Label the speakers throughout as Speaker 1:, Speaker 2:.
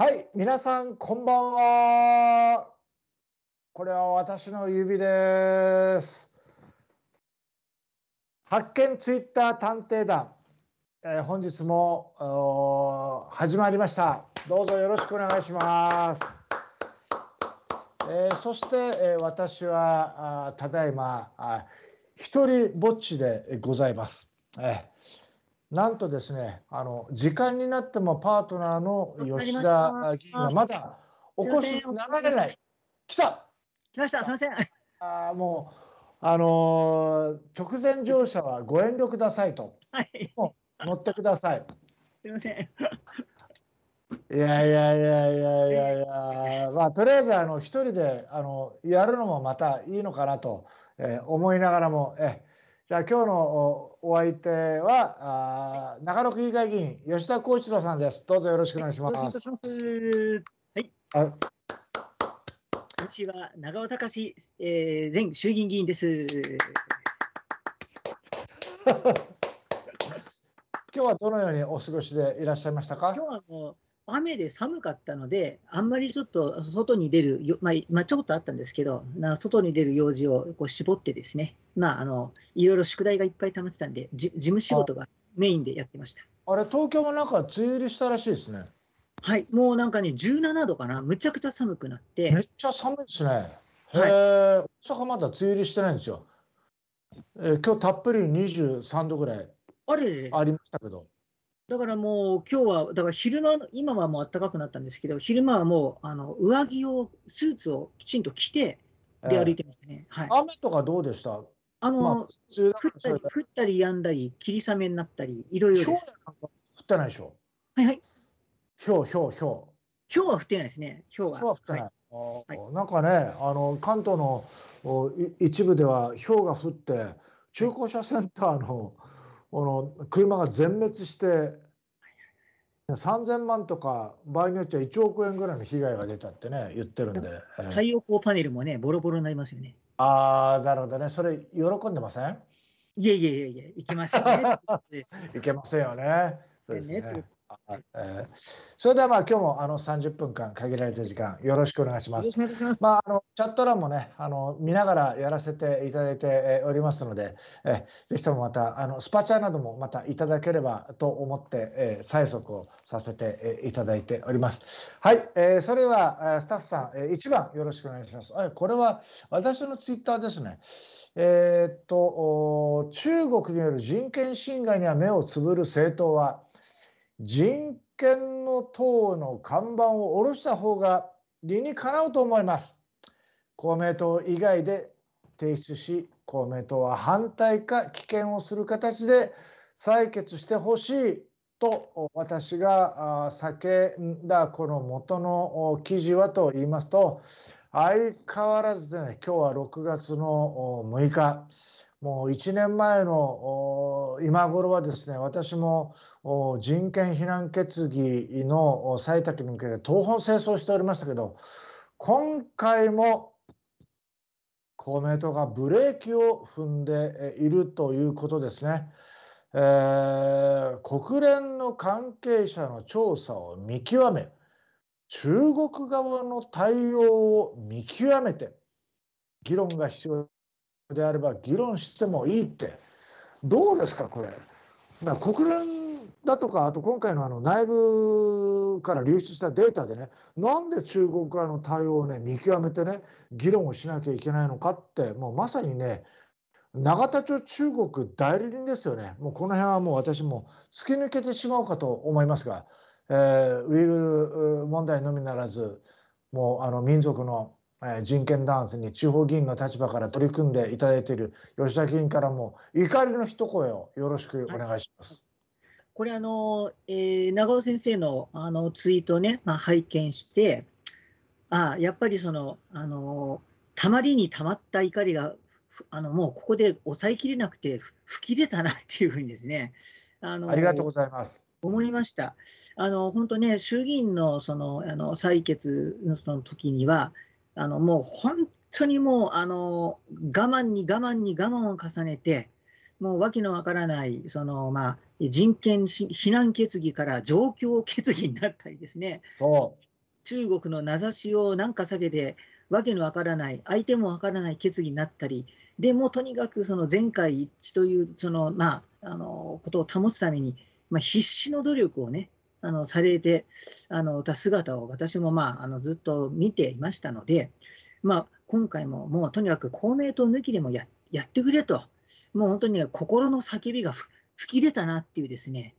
Speaker 1: はい、皆さん、こんばんは。これは私の指です。発見ツイッター探偵団、えー本日も始まりました。どうぞよろしくお願いします。えーそして、えー私はあただいまあ一人ぼっちでございます。えーなんとですね、あの時間になってもパートナーの吉田議員がまだお越しになられない。来た
Speaker 2: 来ました、すみません。
Speaker 1: あーもう、あのー直前乗車はご遠慮くださいと、
Speaker 2: はい、
Speaker 1: 乗ってください。
Speaker 2: すみません。
Speaker 1: いやいやいやいやいやいや、まあ、とりあえずあの一人であのやるのもまたいいのかなと、えー思いながらも、えじゃあ今日のおお相手はあー長野区議会議員吉田光一郎さんです。どうぞよろしくお願いしま
Speaker 2: よろしくお願いいた
Speaker 1: す。
Speaker 2: します。
Speaker 1: あ
Speaker 2: こんにちは、長尾隆、えー、前衆議院議員です。
Speaker 1: 今日はどのようにお過ごしでいらっしゃいましたか？
Speaker 2: 今日はもう雨で寒かったので、あんまりちょっと外に出るよ、まあ、まあ、ちょこっとあったんですけど、な外に出る用事をこう絞ってですね、まあ、あのいろいろ宿題がいっぱい溜まってたんで、じ事務仕事がメインでやってました。
Speaker 1: あれ東京もなんか梅雨入りしたらしいですね。
Speaker 2: はい、もうなんかね、17度かな、むちゃくちゃ寒くなって、
Speaker 1: めっちゃ寒いですね。へ
Speaker 2: はい
Speaker 1: え、大阪まだ梅雨入りしてないんですよ。えー今日たっぷり23度ぐらい
Speaker 2: あ
Speaker 1: りましたけど。
Speaker 2: だからもう今日は、だから昼間、今はもう暖かくなったんですけど、昼間はもうあの上着を、スーツをきちんと着て、で
Speaker 1: えー
Speaker 2: 歩いてましたね。はい。
Speaker 1: 雨とかどうでした？
Speaker 2: あの、
Speaker 1: まあ、
Speaker 2: 降ったり、降ったりやんだり、霧雨になったり、いろいろです。
Speaker 1: 降ってないでしょ？
Speaker 2: はいはい。
Speaker 1: ひょう、ひょう、ひょ
Speaker 2: ひょうは降ってないですね。ひょう
Speaker 1: う。
Speaker 2: は。
Speaker 1: ひょうは降ってない。
Speaker 2: はい
Speaker 1: あーなんかね、あの関東のおい一部ではひょうが降って、中古車センターのこの車が全滅して、3000万とか、場合によっちゃ1億円ぐらいの被害が出たってね、言ってるんで。えー
Speaker 2: 太陽光パネルもね、ボロボロになりますよね。
Speaker 1: ああ、なるほどね。それ、喜んでません？
Speaker 2: いえいえいえいえ、行きましょうね。とい
Speaker 1: けませんよね。そうです
Speaker 2: ね。
Speaker 1: はいえーそれではまあ今日もあの30分間限られた時間よろしくお願いします
Speaker 2: よろし。くお願いします。
Speaker 1: まあ、あのチャット欄もねあの見ながらやらせていただいてえーおりますので、えーぜひともまたあのスパチャなどもまたいただければと思って、えー催促をさせてえーいただいております。はい、えーそれはえースタッフさん、え1番よろしくお願いします。あこれは私のツイッターですね。えーっとお中国による人権侵害には目をつぶる政党は人権の党の看板を下ろした方が理にかなうと思います。公明党以外で提出し、公明党は反対か棄権をする形で採決してほしいと私が叫んだこの元の記事はと言いますと、相変わらずでね、今日は6月の6日、もう1年前の今頃はですね、私も人権非難決議の採択に向けて東奔清掃しておりましたけど、今回も公明党がブレーキを踏んでいるということですね。えー国連の関係者の調査を見極め、中国側の対応を見極めて、議論が必要であれば議論してもいいって、どうですか、これ。だから国連だとか、あと今回のあの内部から流出したデータでね、なんで中国側の対応をね、見極めてね、議論をしなきゃいけないのかって、もうまさにね、永田町中国代理人ですよね。もうこの辺はもう私も突き抜けてしまうかと思いますが、えーウイグル問題のみならず、もうあの民族の人権弾圧に地方議員の立場から取り組んでいただいている吉田議員からも怒りの一声をよろしくお願いします。
Speaker 2: これあの、えー長尾先生のあのツイートをね、まあ、拝見して、あやっぱりその、あのたまりにたまった怒りが、ふあのもうここで抑えきれなくてふ吹き出たなっていうふうにですね、あの
Speaker 1: ありがとうございます。
Speaker 2: 思いました。あの本当ね、衆議院のそのあの採決のその時には、あのもう本当にもうあの我慢に我慢に我慢を重ねて、もう訳のわからないその、まあ、人権し非難決議から状況決議になったりですね、
Speaker 1: そ
Speaker 2: 中国の名指しをなんか避けて、わけのわからない、相手もわからない決議になったり、でもとにかくその全会一致というその、まあ、あのことを保つために、まあ、必死の努力をね、あのされてあのた姿を私も、まあ、あのずっと見ていましたので、まあ、今回ももうとにかく公明党抜きでもややってくれと、もう本当に、心の叫びが吹き出たなっていうですね、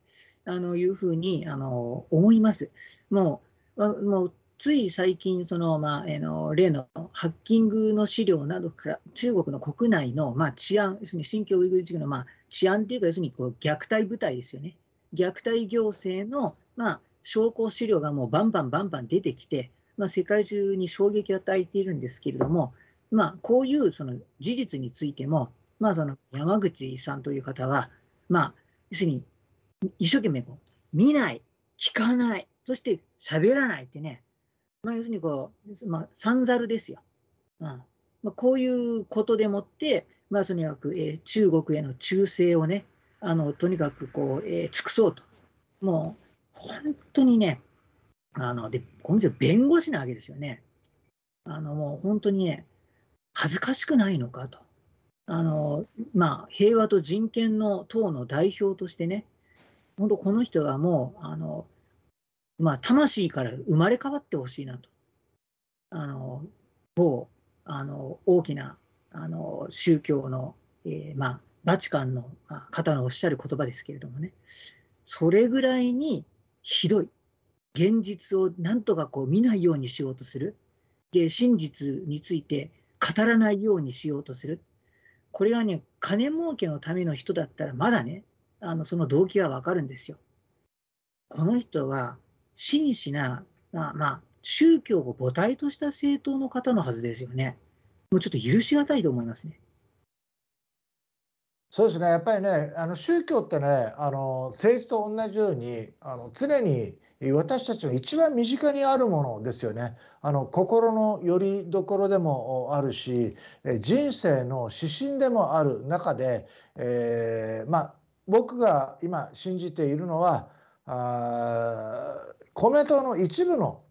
Speaker 2: あのいうふうにあの思います。もうもうつい最近、そのまあ、えの例のハッキングの資料などから、中国の国内の、まあ、治安、要するに新疆ウイグル地区の、まあ、治安というか、要するにこう虐待部隊ですよね。虐待行政の、まあ、証拠資料がもうバンバンバンバン出てきて、まあ、世界中に衝撃を与えているんですけれども、まあ、こういうその事実についても、まあ、その山口さんという方は、まあ、要するに一生懸命こう見ない、聞かない、そして喋らないってね、まあ、要するにこう、まあ、三ざるですよ。うんまあ、こういうことでもって、まあ、とにかく、えー、中国への忠誠をね、あのとにかくこう、えー、尽くそうと。もう本当にね、あのでこの人弁護士なわけですよね。あのもう本当にね、恥ずかしくないのかと。あのまあ、平和と人権の党の代表としてね、本当この人はもう、あのまあ、魂から生まれ変わってほしいなと。あの某あの大きなあの宗教の、えー、まあ、バチカンの方のおっしゃる言葉ですけれどもね、それぐらいにひどい、現実をなんとかこう見ないようにしようとする、で真実について語らないようにしようとする、これはね、金儲けのための人だったらまだね、あのその動機はわかるんですよ。この人は真摯な、まあ、まあ、宗教を母体とした政党の方のはずですよね。もうちょっと許し難いと思いますね。
Speaker 1: そうですね、やっぱりね、あの宗教ってね、あの政治と同じようにあの、常に私たちの一番身近にあるものですよね。あの心の拠り所でもあるし、人生の指針でもある中で、えー、まあ、僕が今信じているのは、あ公明党の一部の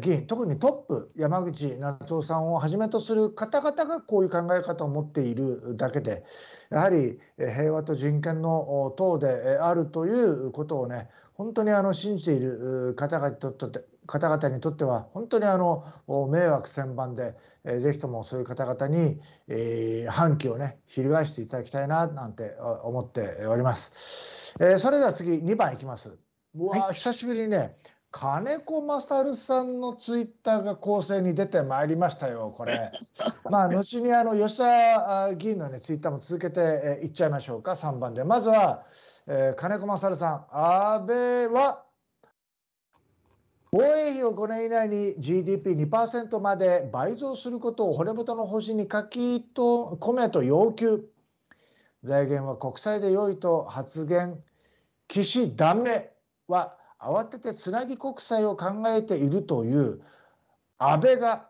Speaker 1: 議員、特にトップ、山口那津さんをはじめとする方々がこういう考え方を持っているだけで、やはり平和と人権の党であるということをね、本当にあの信じている方々にとって方々にとっては本当にあの迷惑千万で、えー、ぜひともそういう方々に、えー、反旗をね翻していただきたいななんて思っております。えー、それでは次2番いきます。うわ、はい、久しぶりにね金子勝さんのツイッターが構成に出てまいりましたよ、これ。まあ、後にあの吉田議員の、ね、ツイッターも続けてい、えー、っちゃいましょうか、3番で。まずは、えー、金子勝さん、安倍は防衛費を5年以内に GDP2% まで倍増することを骨太の方針に書きと込めと要求。財源は国債で良いと発言。岸ダメは慌ててつなぎ国債を考えているという安倍が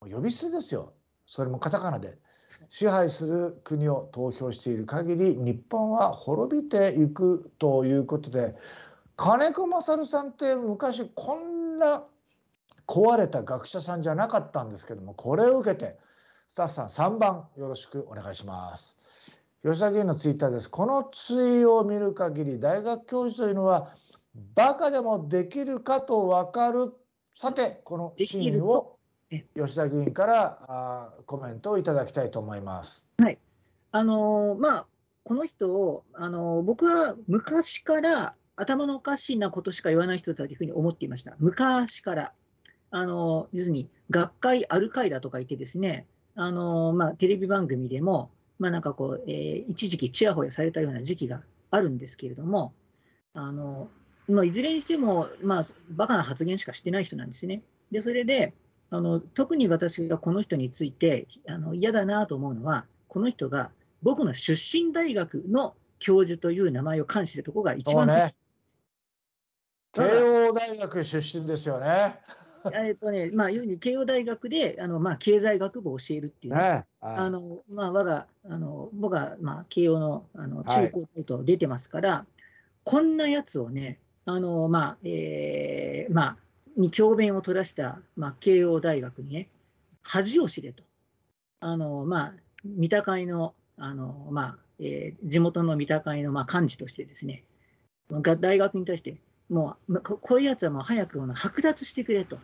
Speaker 1: 呼び捨てですよ。それもカタカナで。支配する国を投票している限り日本は滅びていくということで金子勝さんって昔こんな壊れた学者さんじゃなかったんですけどもこれを受けてスタッフさん3番よろしくお願いします。吉田議員のツイッターです。このツイを見る限り大学教授というのはバカでもできるかと分かる。さて、このシーンを吉田議員からあコメントをいただきたいと思います。
Speaker 2: はい。あのー、まあ、この人を、あのー、僕は昔から頭のおかしいなことしか言わない人だというふうに思っていました。昔から。あの要するに、学会アルカイダとか言ってですね、あのまあ、テレビ番組でも、まあ、なんかこう、えー、一時期ちやほやされたような時期があるんですけれども、あのまあ、いずれにしても、まあ、バカな発言しかしてない人なんですね。で、それで、あの特に私がこの人についてあの嫌だなと思うのは、この人が僕の出身大学の教授という名前を冠しているところが一番、ね、
Speaker 1: 慶応大学出身ですよね。
Speaker 2: えっとね、まあ、要するに慶応大学で、あのまあ、経済学部を教えるっていう、ね、あのまあ、我が、あの僕は、まあ、慶応のあの中高大と出てますから、はい、こんなやつをね、あのまあ、えー、まあ、に教鞭を取らした、まあ、慶応大学にね、恥を知れと。あのまあ、三田会のあの、まあえー、地元の三田会の、まあ、幹事としてですね、大学に対して、もうこういうやつはもう早く剥奪してくれと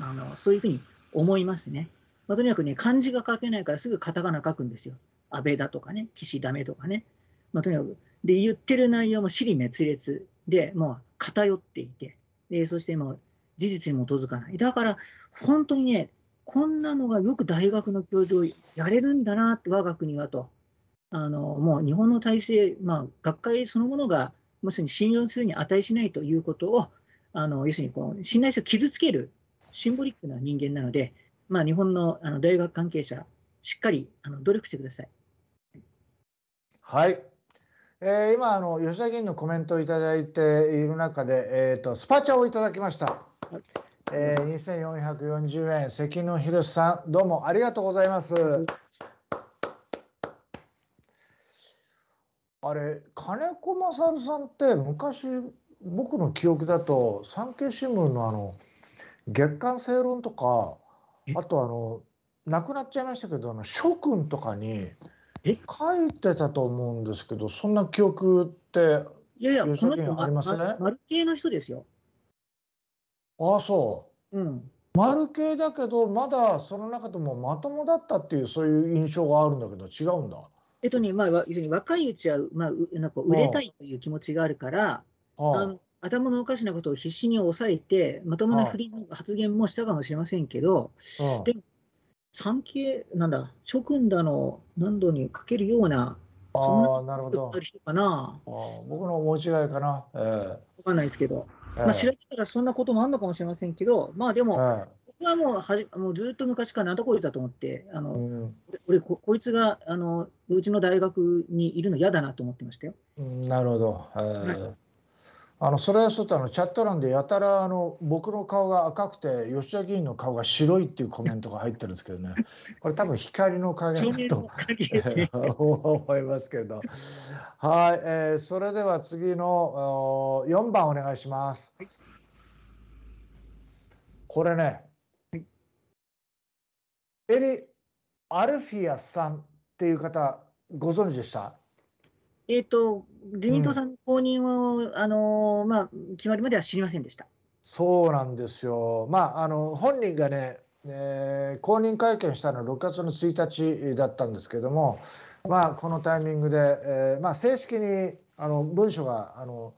Speaker 2: あの、そういうふうに思いますね。まあ、とにかくね、漢字が書けないからすぐカタカナ書くんですよ。安倍だとかね、岸ダメとかね。まあ、とにかく、で、言ってる内容も尻滅裂で、もう偏っていて、でそしてもう事実に基づかない。だから、本当にね、こんなのがよく大学の教授をやれるんだなって、我が国はと。あのもう日本の体制、まあ、学会そのものが、要するに信用するに値しないということを、あの要するにこう信頼性を傷つけるシンボリックな人間なので、まあ、日本のあの大学関係者、しっかりあの努力してください。
Speaker 1: はい、えー、今あの、吉田議員のコメントをいただいている中で、えーと、スパチャをいただきました。はいえー、2440円、関野博さん、どうもありがとうございます。あれ、金子勝さんって昔、僕の記憶だと、産経新聞のあの月刊正論とか、あとあの、亡くなっちゃいましたけど、あの諸君とかに書いてたと思うんですけど、そんな記憶って、
Speaker 2: いやいや、この人、ありますね。丸系の人ですよ。
Speaker 1: ああ、そ
Speaker 2: う。うん。
Speaker 1: 丸系だけど、まだその中でもまともだったっていう、そういう印象があるんだけど、違うんだ？
Speaker 2: えっとね、まあ、要するに若いうちは、まあ、なんか売れたいという気持ちがあるから、ああの頭のおかしなことを必死に抑えて、まともな不倫発言もしたかもしれませんけど、でも、産経、なんだ、諸君だの何度にかけるような、
Speaker 1: そんな
Speaker 2: る人かな。
Speaker 1: あ僕の思い違いかな。えー、
Speaker 2: わかんないですけど、えー、まあ、調べたらそんなこともあるのかもしれませんけど、まあでも、えー、僕はもうはじもうずっと昔からなんだこいつだと思って、あの、うん、俺こ、こいつがあのうちの大学にいるの嫌だなと思ってましたよ。
Speaker 1: うん、なるほど。えー、はいあのそれはちょっとあのチャット欄でやたらあの僕の顔が赤くて吉田議員の顔が白いっていうコメントが入ってるんですけどね。これ多分光の影だと 思いますけど。はい、えー、それでは次の4番お願いします。これね、エリ・アルフィアさんっていう方ご存知でした？
Speaker 2: えっ、ー、と、自民党さんの公認を、うん、あのまあ、決まりまでは知りませんでした。
Speaker 1: そうなんですよ。まあ、あの本人がね、えー、公認会見したのは6月の1日だったんですけども、まあ、このタイミングで、えー、まあ、正式にあの文書があの、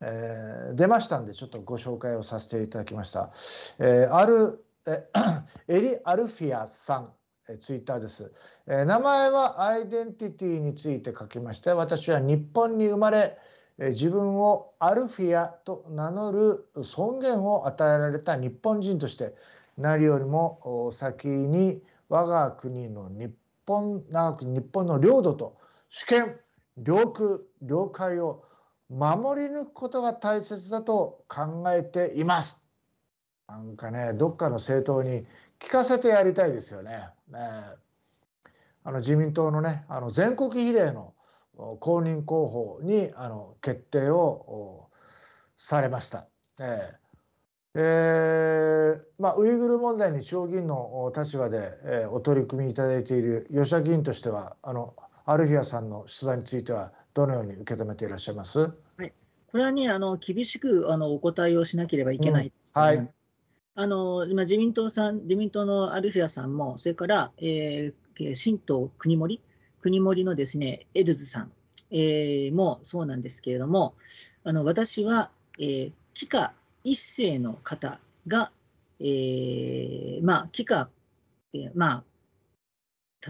Speaker 1: えー、出ましたんで、ちょっとご紹介をさせていただきました。えー、あるえ エリ・アルフィアさんえツイッターです。え名前はアイデンティティについて書きまして、私は日本に生まれ、え自分をアルフィアと名乗る尊厳を与えられた日本人として、何よりも先に我が国の日本、長く日本の領土と主権、領空、領海を守り抜くことが大切だと考えています。なんかね、どっかの政党に聞かせてやりたいですよね。ね。あの自民党のねあの全国比例の公認候補にあの決定をされました。えーえ。ーまあ、ウイグル問題に地方議員の立場で、えー、お取り組みいただいている吉田議員としてはあのアルフィアさんの出馬についてはどのように受け止めていらっしゃいます、は
Speaker 2: い、これはねあの厳しくあのお答えをしなければいけない、
Speaker 1: うん、はい
Speaker 2: あの今自民党さん、自民党のアルフィアさんも、それから、えー、新党国盛、国盛のですね、エドゥズさん、えー、もそうなんですけれども、あの私は、えー、帰化一世の方が、えー、まあ、帰化、えー、まあ、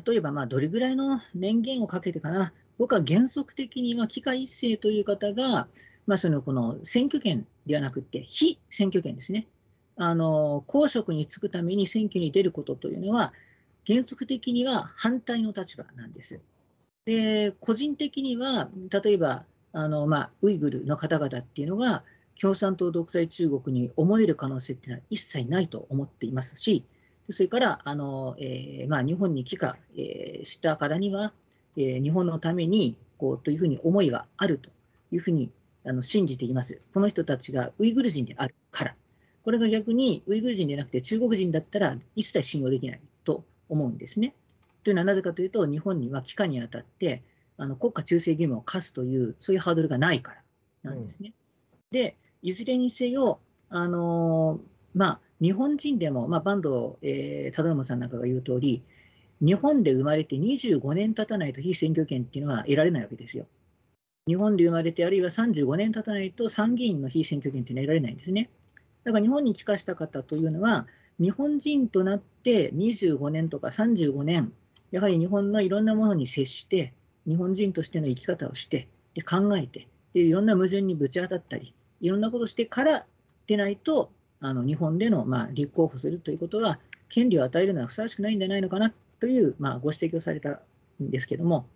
Speaker 2: 例えば、まあ、どれぐらいの年限をかけてかな、僕は原則的には帰化一世という方が、まあ、そのこの選挙権ではなくて、非選挙権ですね。あの公職に就くために選挙に出ることというのは、原則的には反対の立場なんです。で個人的には、例えばあの、まあ、ウイグルの方々っていうのが、共産党独裁中国に思える可能性っていうのは一切ないと思っていますし、それからあの、えーまあ、日本に帰化、えー、したからには、えー、日本のためにこうというふうに思いはあるというふうにあの信じています。この人たちがウイグル人であるから。これが逆にウイグル人でなくて中国人だったら一切信用できないと思うんですね。というのはなぜかというと、日本には帰化にあたってあの国家忠誠義務を課すという、そういうハードルがないからなんですね。うん、で、いずれにせよ、あの、まあ、日本人でも、まあ、坂東、えー、忠信さんなんかが言う通り、日本で生まれて25年経たないと非選挙権っていうのは得られないわけですよ。日本で生まれて、あるいは35年経たないと参議院の非選挙権っていうのは得られないんですね。だから日本に帰化した方というのは、日本人となって25年とか35年、やはり日本のいろんなものに接して、日本人としての生き方をして、で考えてで、いろんな矛盾にぶち当たったり、いろんなことしてからでないと、あの日本での、まあ、立候補するということは、権利を与えるのはふさわしくないんじゃないのかなという、まあ、ご指摘をされたんですけども、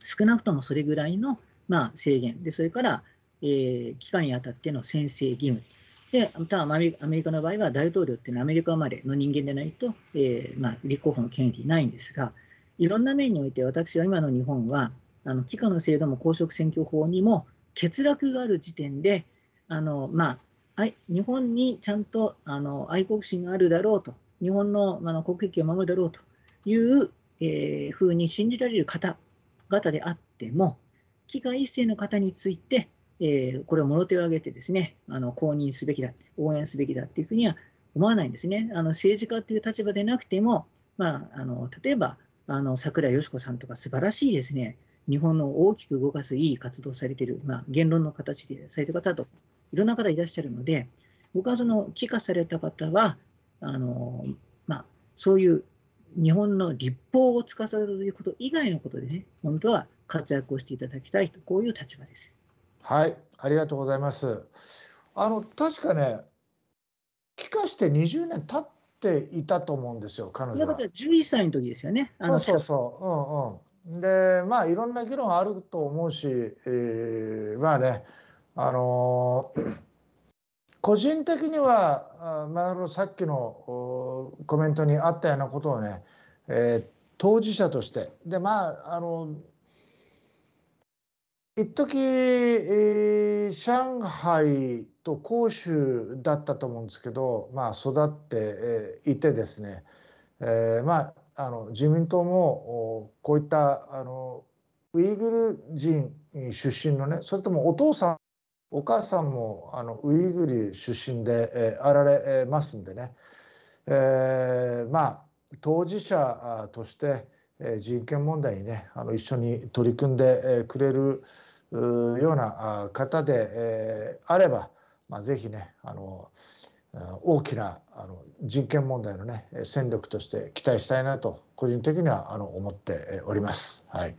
Speaker 2: 少なくともそれぐらいの、まあ、制限で、それから、えー、期間にあたっての宣誓義務。で、またアメリカの場合は大統領っていうのはアメリカ生まれの人間でないと、えーまあ、立候補の権利ないんですが、いろんな面において私は今の日本は、あの帰化の制度も公職選挙法にも欠落がある時点で、あのまあ、日本にちゃんとあの愛国心があるだろうと、日本のあの国益を守るだろうという、えー、ふうに信じられる方々であっても、帰化一世の方について、えー、これをもろ手を挙げてですね、あの公認すべきだ、応援すべきだっていうふうには思わないんですね。あの政治家という立場でなくても、まあ、あの例えばあの桜井よし子さんとか素晴らしいですね、日本の大きく動かすいい活動されている、まあ、言論の形でされている方と、いろんな方いらっしゃるので、僕はその帰化された方は、あのまあ、そういう日本の立法を司るということ以外のことでね、本当は活躍をしていただきたいと、こういう立場です。
Speaker 1: はい、ありがとうございます。あの確かね、帰化して20年経っていたと思うんですよ、彼女は。だ
Speaker 2: 11歳の時ですよね。
Speaker 1: そうそうそう。うんうん。で、まあ、いろんな議論あると思うし、えー、まあね、あのー、個人的には、まあ、さっきのコメントにあったようなことをね、えー、当事者として、で、まあ、あの一時、えー、上海と広州だったと思うんですけど、まあ、育って、いてですね、えー、まあ、あの自民党もこういったあのウイグル人出身のねそれともお父さんお母さんもあのウイグル出身で、えー、あられますんでね、えー、まあ当事者として、人権問題にねあの一緒に取り組んでくれる、ような方で、えあれば、まあ、ぜひねあの大きなあの人権問題のね戦力として期待したいなと個人的にはあの思っております。はい